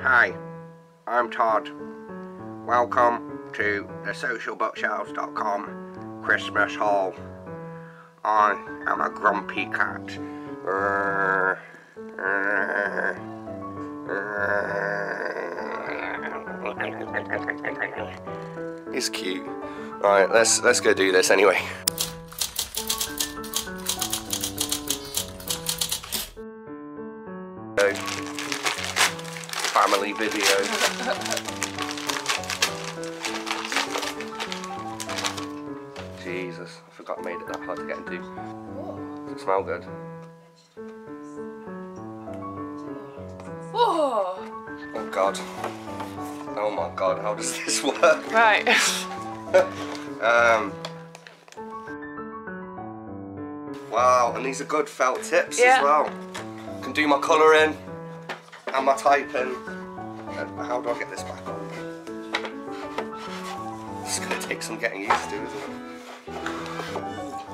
Hi, I'm Todd. Welcome to the socialbookshelves.com Christmas haul. I am a grumpy cat. He's cute. Alright, let's let's go do this anyway. So, Family video. Jesus, I forgot I made it that hard to get into. Does it smell good? Whoa! Oh god. Oh my god, how does this work? Right. Um. Wow, and these are good felt tips Yeah. as well. Can do my colouring and my typing. And how do I get this back on? It's gonna take some getting used to, isn't it?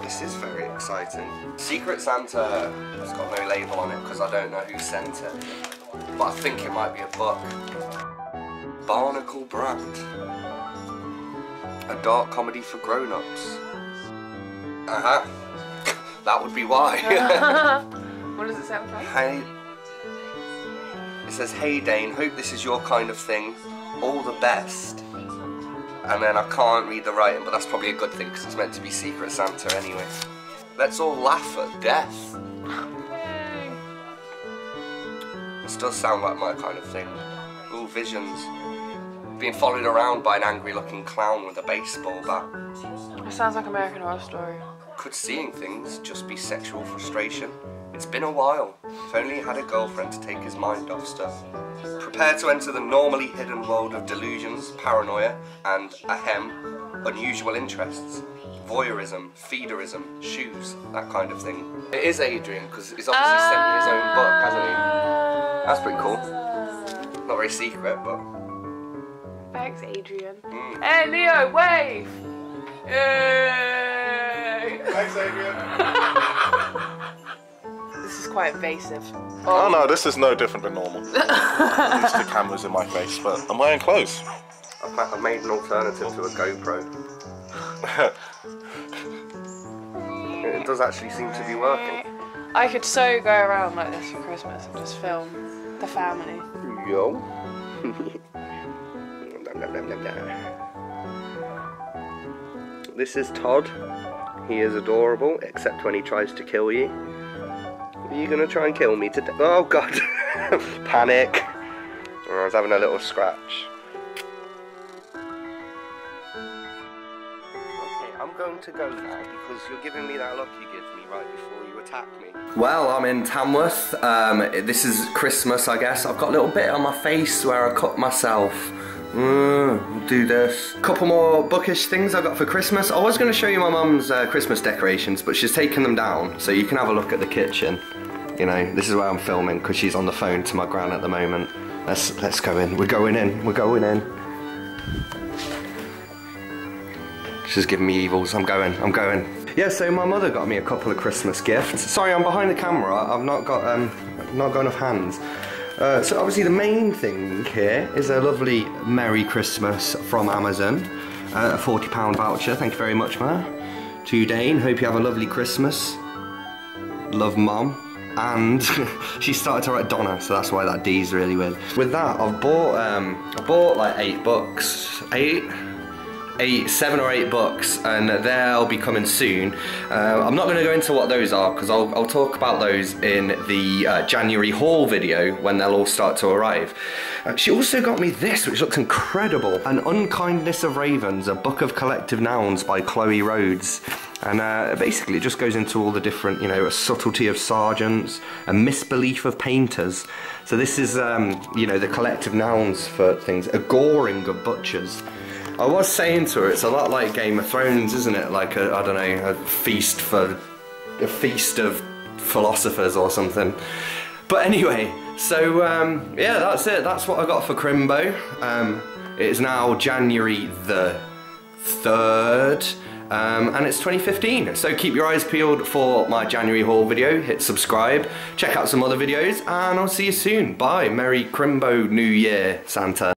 This is very exciting. Secret Santa has got no label on it because I don't know who sent it. But I think it might be a book. Barnacle Brat. A dark comedy for grown-ups. Uh-huh. That would be why. what does it sound like? hey. It says, Hey Dane, hope this is your kind of thing. All the best. And then I can't read the writing, but that's probably a good thing because it's meant to be Secret Santa anyway. Let's all laugh at death. This does sound like my kind of thing. Ooh, visions. Being followed around by an angry looking clown with a baseball bat. It sounds like American Horror Story. Could seeing things just be sexual frustration? It's been a while. If only he had a girlfriend to take his mind off stuff. Prepare to enter the normally hidden world of delusions, paranoia, and, ahem, unusual interests. Voyeurism, feederism, shoes, that kind of thing. It is Adrian, because he's obviously sent me his own book, hasn't he? That's pretty cool. Not very secret, but. Thanks, Adrian. Mm. Hey, Leo, wave! Yay! Thanks, Adrian. This is quite invasive. Oh no, um, this is no different than normal. I'm used to cameras in my face, but I'm wearing clothes. I've ma- I've made an alternative to a GoPro. It does actually seem to be working. I could so go around like this for Christmas and just film the family. Yo. this is Todd. He is adorable, except when he tries to kill you. Are you gonna try and kill me today? Oh god! Panic! Oh, I was having a little scratch. Okay, I'm going to go now because you're giving me that look you give me right before you attack me. Well, I'm in Tamworth. Um, this is Christmas, I guess. I've got a little bit on my face where I cut myself. Mm, do this. Couple more bookish things I got for Christmas. I was going to show you my mum's uh, Christmas decorations, but she's taken them down, so you can have a look at the kitchen. You know, this is where I'm filming because she's on the phone to my gran at the moment. Let's let's go in. We're going in. We're going in. She's giving me evils. I'm going. I'm going. Yeah. So my mother got me a couple of Christmas gifts. Sorry, I'm behind the camera. I've not got um, not got enough hands. Uh, so obviously the main thing here is a lovely Merry Christmas from Amazon. Uh, a £40 voucher. Thank you very much, Ma. To Dane. Hope you have a lovely Christmas. Love, Mom. And she started to write Donna, so that's why that D's really weird. With that, I've bought um, I bought like eight books. Eight eight, seven or eight books, and they'll be coming soon. Uh, I'm not going to go into what those are because I'll, I'll talk about those in the uh, January haul video when they'll all start to arrive. Uh, she also got me this, which looks incredible: An Unkindness of Ravens, a book of collective nouns by Chloe Rhodes. And uh, basically, it just goes into all the different, you know, a subtlety of sergeants, a misbelief of painters. So this is, um, you know, the collective nouns for things, a goring of butchers. I was saying to her, it's a lot like Game of Thrones, isn't it? Like I don't know, a feast for a feast of philosophers or something. But anyway, so um, yeah, that's it. That's what I got for Crimbo. Um, it is now January the third. Um, and it's 2015. So keep your eyes peeled for my January haul video. Hit subscribe, check out some other videos, and I'll see you soon. Bye. Merry Crimbo New Year, Santa.